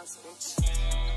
gospel.